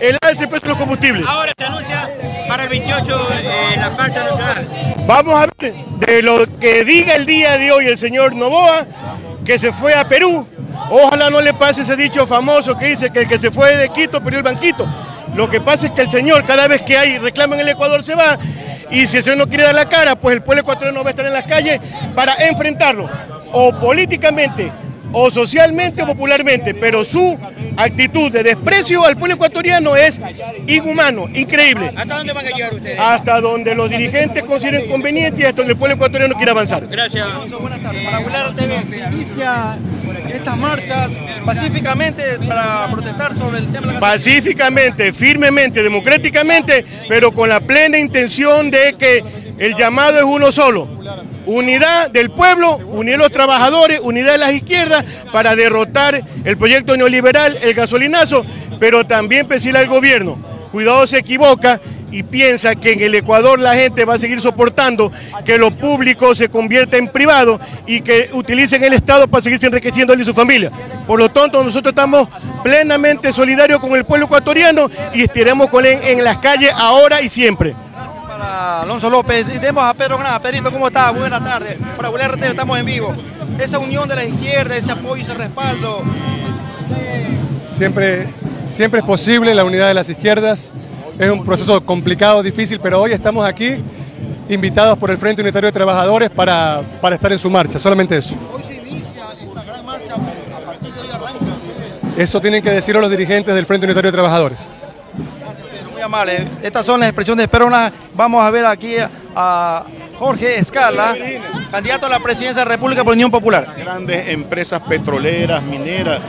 el alza del precio de los combustibles. Ahora se anuncia para el 28 eh, la marcha nacional. Vamos a ver de lo que diga el día de hoy el señor Novoa, que se fue a Perú. Ojalá no le pase ese dicho famoso que dice que el que se fue de Quito perdió el banquito. Lo que pasa es que el señor cada vez que hay reclamo en el Ecuador se va y si el señor no quiere dar la cara, pues el pueblo ecuatoriano va a estar en las calles para enfrentarlo, o políticamente, o socialmente, o popularmente, pero su actitud de desprecio al pueblo ecuatoriano es inhumano, increíble. ¿Hasta dónde van a llegar ustedes? Hasta donde los dirigentes consideren conveniente y hasta donde el pueblo ecuatoriano quiera avanzar. Gracias. buenas tardes. Para Gular TV se inicia estas marchas pacíficamente para protestar sobre el tema de la Pacíficamente, firmemente, democráticamente, pero con la plena intención de que el llamado es uno solo. Unidad del pueblo, unir a los trabajadores, unidad de las izquierdas para derrotar el proyecto neoliberal, el gasolinazo, pero también pedirle al gobierno. Cuidado se equivoca y piensa que en el Ecuador la gente va a seguir soportando que lo público se convierta en privado y que utilicen el Estado para seguirse enriqueciendo él y su familia. Por lo tanto, nosotros estamos plenamente solidarios con el pueblo ecuatoriano y estaremos con él en las calles ahora y siempre. Para Alonso López, tenemos a Pedro Granada. Pedrito, ¿cómo está? Buenas tardes. Para Gular TV estamos en vivo. Esa unión de la izquierda, ese apoyo, ese respaldo. Siempre, siempre es posible la unidad de las izquierdas. Es un proceso complicado, difícil, pero hoy estamos aquí invitados por el Frente Unitario de Trabajadores para, para estar en su marcha, solamente eso. Hoy se inicia esta gran marcha, a partir de hoy arranca. Eso tienen que decirlo los dirigentes del Frente Unitario de Trabajadores. Estas son las expresiones Perona. Vamos a ver aquí a Jorge Escala, candidato a la presidencia de la República por Unión Popular. Grandes empresas petroleras, mineras,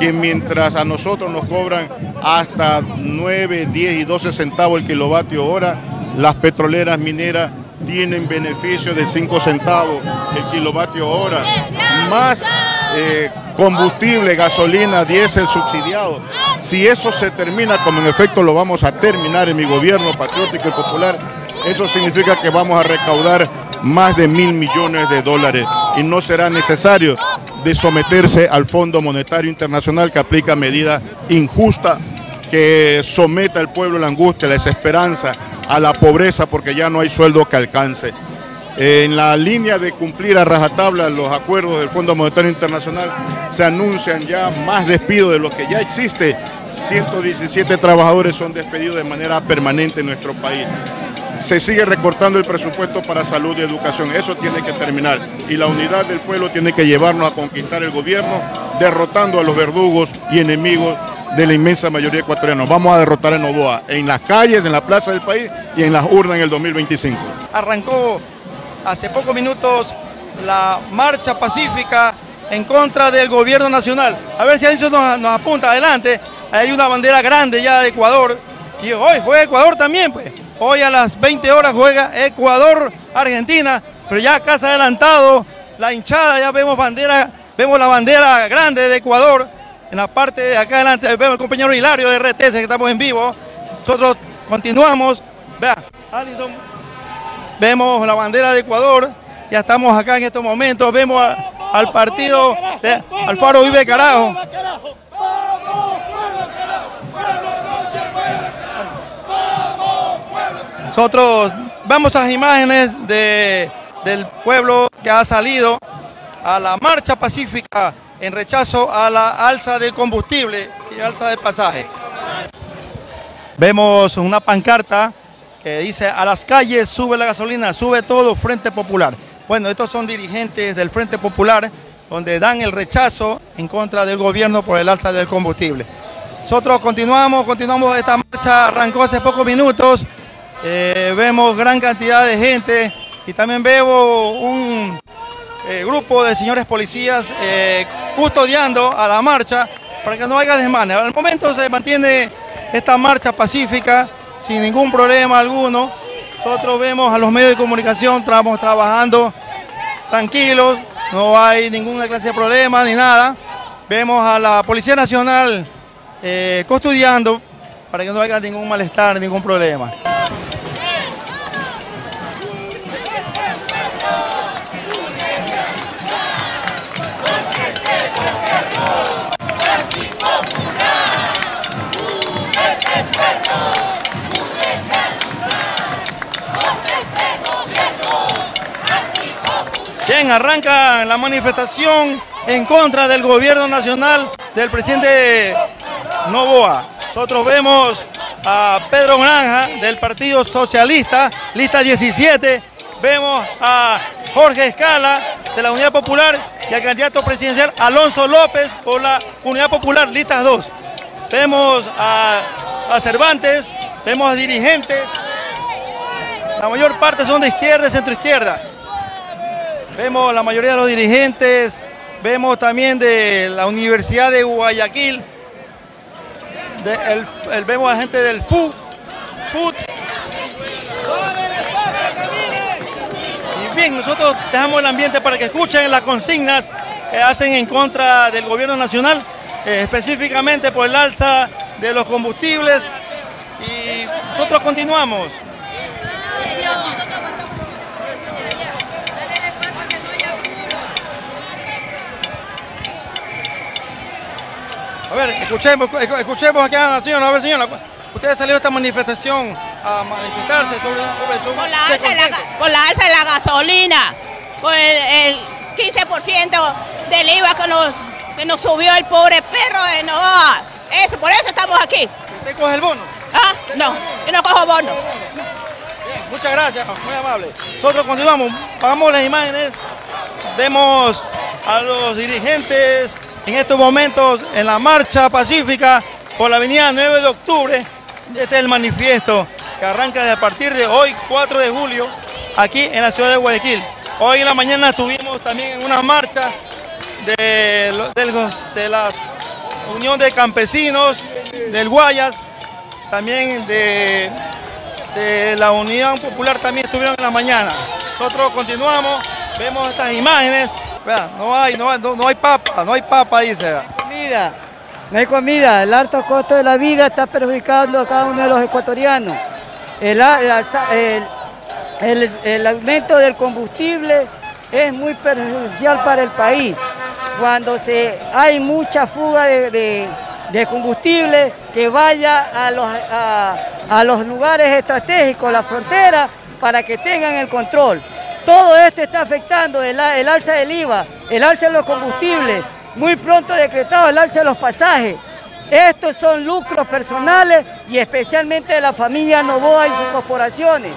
que mientras a nosotros nos cobran hasta 9, 10 y 12 centavos el kilovatio hora, las petroleras mineras tienen beneficio de 5 centavos el kilovatio hora, más eh, combustible, gasolina, diésel subsidiado. Si eso se termina, como en efecto lo vamos a terminar en mi gobierno patriótico y popular, eso significa que vamos a recaudar más de mil millones de dólares y no será necesario de someterse al Fondo Monetario Internacional que aplica medidas injustas que someta al pueblo la angustia, la desesperanza, a la pobreza porque ya no hay sueldo que alcance. En la línea de cumplir a rajatabla los acuerdos del Fondo Monetario Internacional se anuncian ya más despidos de lo que ya existe. 117 trabajadores son despedidos de manera permanente en nuestro país se sigue recortando el presupuesto para salud y educación. Eso tiene que terminar. Y la unidad del pueblo tiene que llevarnos a conquistar el gobierno, derrotando a los verdugos y enemigos de la inmensa mayoría ecuatoriana. Vamos a derrotar a Novoa en las calles, en la plaza del país y en las urnas en el 2025. Arrancó hace pocos minutos la marcha pacífica en contra del gobierno nacional. A ver si eso nos, apunta adelante. Hay una bandera grande ya de Ecuador. Y hoy fue Ecuador también, pues. Hoy a las 20 horas juega Ecuador-Argentina, pero ya ha adelantado la hinchada, ya vemos bandera, vemos la bandera grande de Ecuador. En la parte de acá adelante vemos el compañero Hilario de RTS que estamos en vivo. Nosotros continuamos. Vea, Alison, vemos la bandera de Ecuador. Ya estamos acá en estos momentos. Vemos a, al partido de Alfaro Vive Carajo. Nosotros vemos las imágenes de, del pueblo que ha salido a la marcha pacífica en rechazo a la alza de combustible y alza de pasaje. Vemos una pancarta que dice a las calles sube la gasolina, sube todo Frente Popular. Bueno, estos son dirigentes del Frente Popular donde dan el rechazo en contra del gobierno por el alza del combustible. Nosotros continuamos, continuamos, esta marcha arrancó hace pocos minutos, eh, vemos gran cantidad de gente y también veo un eh, grupo de señores policías eh, custodiando a la marcha para que no haya desmanes. Al momento se mantiene esta marcha pacífica sin ningún problema alguno. Nosotros vemos a los medios de comunicación, estamos trabajando tranquilos, no hay ninguna clase de problema ni nada. Vemos a la Policía Nacional eh, custodiando para que no haya ningún malestar, ningún problema. Bien, arranca la manifestación en contra del gobierno nacional del presidente Novoa. Nosotros vemos a Pedro Granja del Partido Socialista, lista 17. Vemos a Jorge Escala de la Unidad Popular y al candidato presidencial Alonso López por la Unidad Popular, listas 2. Vemos a, a Cervantes, vemos a dirigentes. La mayor parte son de izquierda y centro izquierda. Vemos la mayoría de los dirigentes, vemos también de la Universidad de Guayaquil, el, vemos a gente del FU, FUT. Y bien, nosotros dejamos el ambiente para que escuchen las consignas que hacen en contra del gobierno nacional, eh, específicamente por el alza de los combustibles. Y nosotros continuamos. A ver, escuchemos, escu- escuchemos aquí a la señora. A ver, señora, usted salió a esta manifestación a manifestarse sobre, sobre su... Con la, ¿qué alza de la, contesta? ga- con la alza de la gasolina, con el, el 15% del IVA que nos, que nos subió el pobre perro de Novoa. Eso, por eso estamos aquí. ¿Usted coge el bono? ¿Ah? No, yo no cojo bono. Bien, muchas gracias, muy amable. Nosotros continuamos, pagamos las imágenes, vemos a los dirigentes en estos momentos en la marcha pacífica por la avenida 9 de octubre. Este es el manifiesto que arranca a partir de hoy, 4 de julio, aquí en la ciudad de Guayaquil. Hoy en la mañana estuvimos también en una marcha de, gos- de la Unión de Campesinos del Guayas, también de de la Unión Popular también estuvieron en la mañana. Nosotros continuamos, vemos estas imágenes. No hay, no no, hay papa, no hay papa, dice. no hay comida, el alto costo de la vida está perjudicando a cada uno de los ecuatorianos. El, el el- el- aumento del combustible es muy perjudicial para el país. Cuando se, hay mucha fuga de, de- de combustible, que vaya a los, a, a los lugares estratégicos, la frontera, para que tengan el control. Todo esto está afectando el, alza del IVA, el alza de los combustibles, muy pronto decretado el alza de los pasajes. Estos son lucros personales y especialmente de la familia Novoa y sus corporaciones.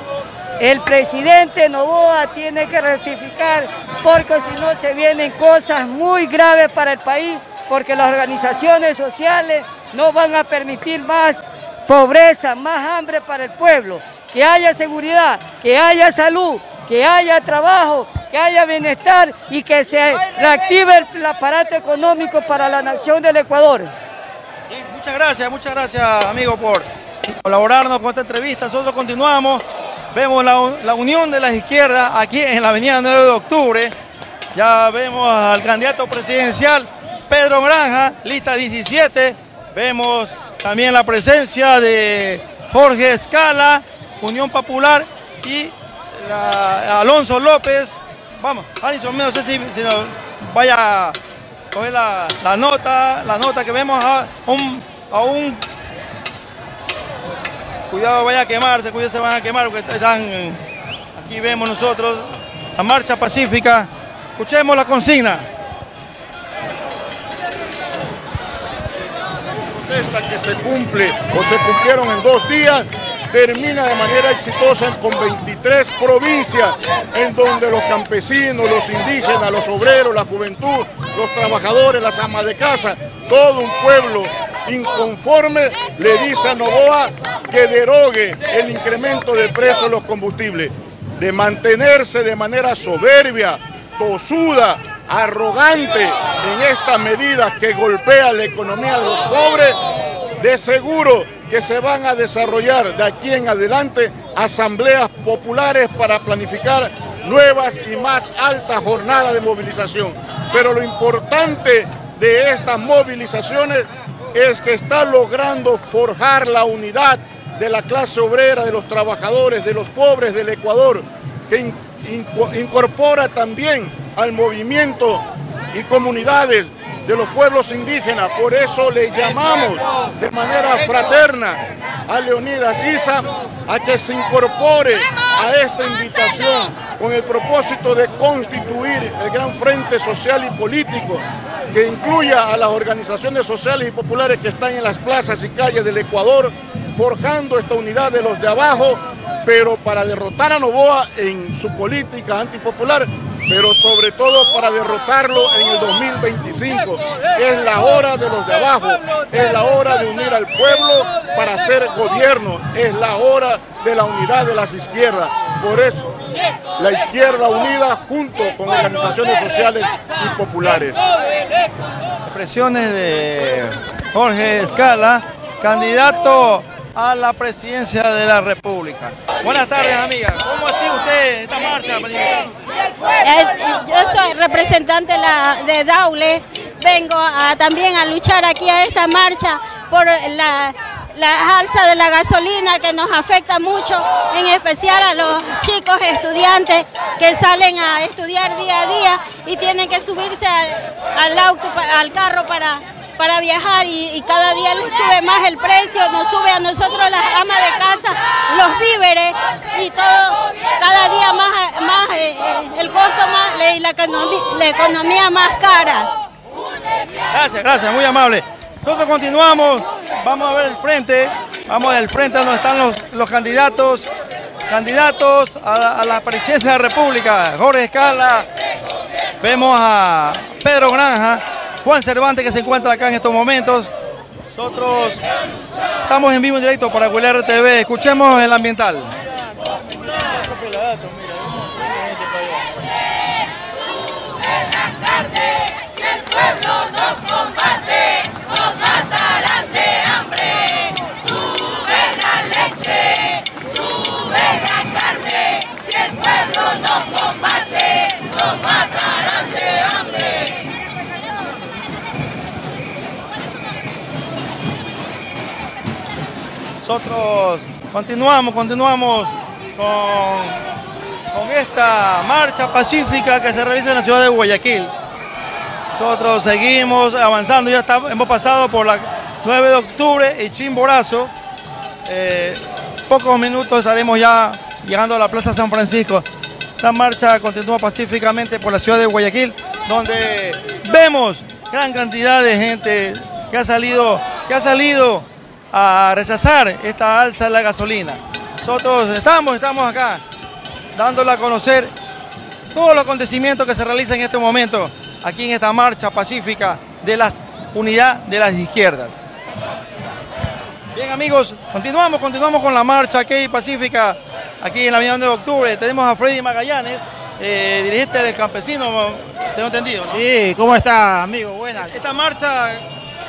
El presidente Novoa tiene que rectificar porque si no se vienen cosas muy graves para el país porque las organizaciones sociales no van a permitir más pobreza, más hambre para el pueblo. Que haya seguridad, que haya salud, que haya trabajo, que haya bienestar y que se reactive el, aparato económico para la nación del Ecuador. Muchas gracias, muchas gracias, amigo, por colaborarnos con esta entrevista. Nosotros continuamos. Vemos la, la unión de las izquierdas aquí en la avenida 9 de octubre. Ya vemos al candidato presidencial Pedro Granja, lista 17. Vemos también la presencia de Jorge Escala, Unión Popular y Alonso López. Vamos, Alonso, no sé si, nos vaya a coger la, la nota, la nota que vemos a un, a un cuidado vaya a quemarse, cuidado se van a quemar porque están aquí vemos nosotros la marcha pacífica. Escuchemos la consigna. protesta que se cumple o se cumplieron en dos días termina de manera exitosa con 23 provincias en donde los campesinos, los indígenas, los obreros, la juventud, los trabajadores, las amas de casa, todo un pueblo inconforme le dice a Novoa que derogue el incremento del precio de los combustibles, de mantenerse de manera soberbia, tosuda, arrogante en estas medidas que golpean la economía de los pobres, de seguro que se van a desarrollar de aquí en adelante asambleas populares para planificar nuevas y más altas jornadas de movilización. Pero lo importante de estas movilizaciones es que está logrando forjar la unidad de la clase obrera, de los trabajadores, de los pobres del Ecuador, que in- inco- incorpora también al movimiento y comunidades de los pueblos indígenas. Por eso le llamamos de manera fraterna a Leonidas Isa a que se incorpore a esta invitación con el propósito de constituir el gran frente social y político que incluya a las organizaciones sociales y populares que están en las plazas y calles del Ecuador, forjando esta unidad de los de abajo, pero para derrotar a Novoa en su política antipopular pero sobre todo para derrotarlo en el 2025. Es la hora de los de abajo, es la hora de unir al pueblo para hacer gobierno, es la hora de la unidad de las izquierdas. Por eso, la izquierda unida junto con organizaciones sociales y populares. Expresiones de Jorge Escala, candidato a la presidencia de la República. Buenas tardes, amiga. ¿Cómo ha sido usted esta marcha eh, Yo soy representante de Daule. Vengo también a luchar aquí a esta marcha por la, la alza de la gasolina que nos afecta mucho, en especial a los chicos estudiantes que salen a estudiar día a día y tienen que subirse al, auto, al carro para para viajar y, cada día sube más el precio, nos sube a nosotros las amas de casa los víveres y todo, la, la economía más cara. Gracias, gracias, muy amable. Nosotros continuamos, vamos a ver el frente, vamos al frente donde están los, los candidatos, candidatos a la, presidencia de la República, Jorge Escala, vemos a Pedro Granja, Juan Cervantes que se encuentra acá en estos momentos. Nosotros estamos en vivo en directo para Hueler TV. Escuchemos el ambiental. Nosotros continuamos, continuamos con, con esta marcha pacífica que se realiza en la ciudad de Guayaquil. Nosotros seguimos avanzando, ya hemos pasado por la 9 de octubre y Chimborazo. Eh, pocos minutos estaremos ya llegando a la Plaza San Francisco. Esta marcha continúa pacíficamente por la ciudad de Guayaquil, donde vemos gran cantidad de gente que ha salido, que ha salido a rechazar esta alza de la gasolina. Nosotros estamos, estamos acá dándole a conocer todos los acontecimientos que se realizan en este momento aquí en esta marcha pacífica de la unidad de las izquierdas. Bien amigos, continuamos, continuamos con la marcha aquí pacífica, aquí en la avenida de octubre. Tenemos a Freddy Magallanes, eh, dirigente del campesino, tengo entendido. Sí, ¿cómo está amigo? Buenas. Esta marcha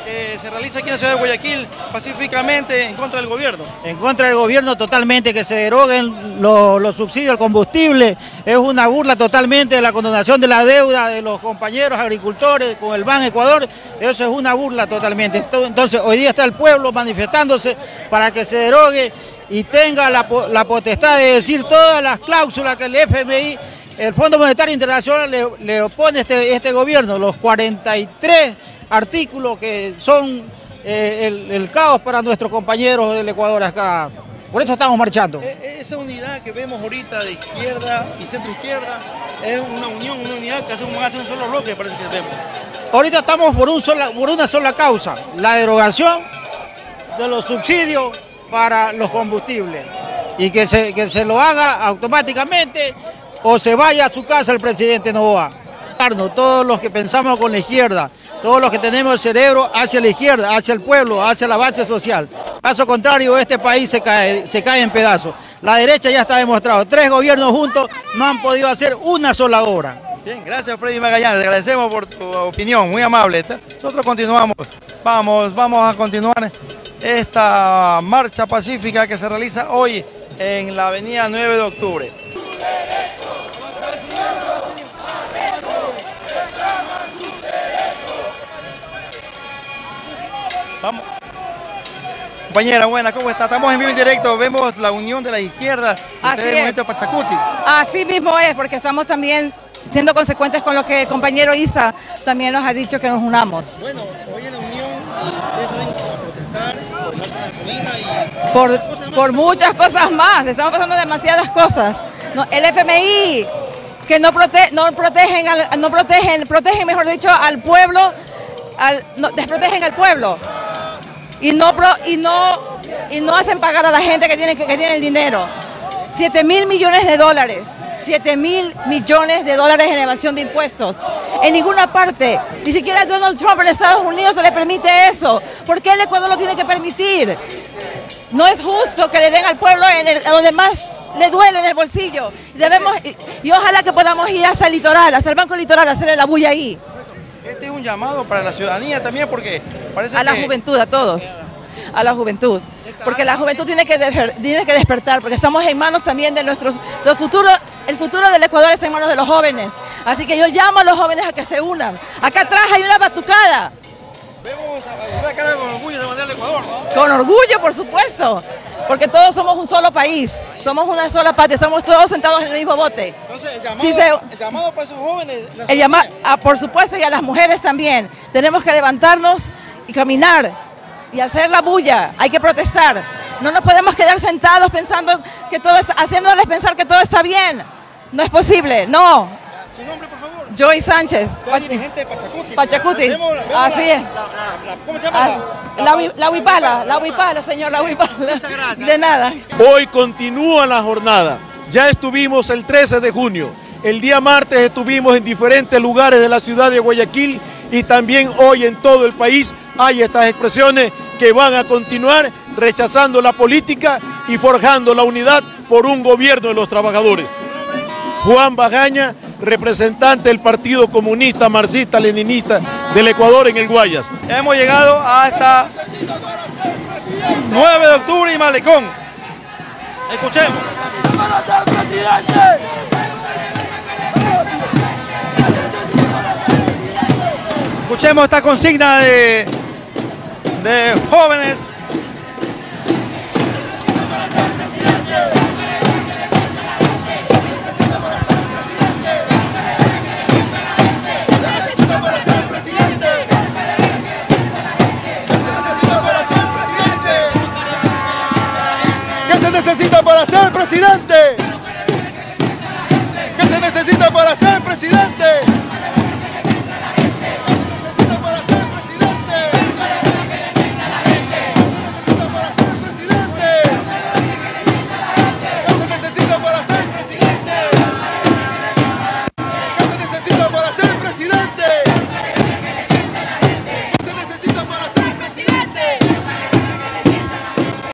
que se realiza aquí en la ciudad de Guayaquil pacíficamente en contra del gobierno. En contra del gobierno totalmente, que se deroguen los, subsidios al combustible, es una burla totalmente de la condonación de la deuda de los compañeros agricultores con el Ban Ecuador, eso es una burla totalmente. Entonces hoy día está el pueblo manifestándose para que se derogue y tenga la, potestad de decir todas las cláusulas que el FMI el Fondo Monetario Internacional le, opone este, este gobierno, los 43 artículos que son eh, el, caos para nuestros compañeros del Ecuador acá. Por eso estamos marchando. E, e, esa unidad que vemos ahorita de izquierda y centro izquierda es una unión, una unidad que hace un, hace un solo bloque, parece que vemos. Ahorita estamos por, un sola, por una sola causa, la derogación de los subsidios para los combustibles y que se, que se lo haga automáticamente o se vaya a su casa el presidente Novoa. Todos los que pensamos con la izquierda, todos los que tenemos el cerebro hacia la izquierda, hacia el pueblo, hacia la base social. Caso contrario, este país se cae, se cae en pedazos. La derecha ya está demostrado. Tres gobiernos juntos no han podido hacer una sola obra. Bien, gracias Freddy Magallanes, agradecemos por tu opinión, muy amable. Nosotros continuamos, vamos, vamos a continuar esta marcha pacífica que se realiza hoy en la avenida 9 de octubre. Vamos. Compañera, buena, ¿cómo está? Estamos en vivo en directo, vemos la unión de la izquierda. Así es. Pachacuti. Así mismo es, porque estamos también siendo consecuentes con lo que el compañero Isa también nos ha dicho que nos unamos. Bueno, hoy en la unión ustedes salen a protestar por el gasolina y... por, por muchas cosas más. Estamos pasando demasiadas cosas. No, el FMI, que no, prote, no protegen, al- no protegen, protegen, mejor dicho, al pueblo, al, no, desprotegen al pueblo. Y no, y, no, y no hacen pagar a la gente que tiene, que, tiene el dinero. 7 mil millones de dólares. 7 mil millones de dólares en evasión de impuestos. En ninguna parte, ni siquiera Donald Trump en Estados Unidos se le permite eso. ¿Por qué el Ecuador lo tiene que permitir? No es justo que le den al pueblo en el- donde más le duele en el bolsillo. Debemos, y, y ojalá que podamos ir hasta el litoral, hasta el Banco Litoral, a hacerle la bulla ahí. Este es un llamado para la ciudadanía también porque parece A la que- juventud, a todos. A la juventud. Porque la juventud tiene que, tiene que despertar, porque estamos en manos también de nuestros... Los futuros, el futuro del Ecuador está en manos de los jóvenes. Así que yo llamo a los jóvenes a que se unan. Acá atrás hay una batucada. Vemos a una cara con orgullo de bandera del Ecuador, ¿no? Con orgullo, por supuesto. Porque todos somos un solo país. Somos una sola patria. Somos todos sentados en el mismo bote. Entonces, el llamado, Sí, se- el llamado para esos jóvenes... El llama- ah, por supuesto, y a las mujeres también. Tenemos que levantarnos y caminar y hacer la bulla. Hay que protestar. No nos podemos quedar sentados pensando que todo es, haciéndoles pensar que todo está bien. No es posible. No. ¿Su nombre? Joy Sánchez. Es dirigente de Pachacuti. Pachacuti. Vemos la- vemos Así la- es. la- la- la- ¿Cómo se llama? Ah, La, hui- la huipala, la huipala, señor, la huipala. Muchas gracias. De nada. Hoy continúa la jornada. Ya estuvimos el 13 de junio. El día martes estuvimos en diferentes lugares de la ciudad de Guayaquil y también hoy en todo el país hay estas expresiones que van a continuar rechazando la política y forjando la unidad por un gobierno de los trabajadores. Juan Bagaña, representante del Partido Comunista Marxista Leninista del Ecuador en el Guayas. Hemos llegado hasta 9 de octubre y Malecón. Escuchemos. Escuchemos esta consigna de, de jóvenes. Presidente?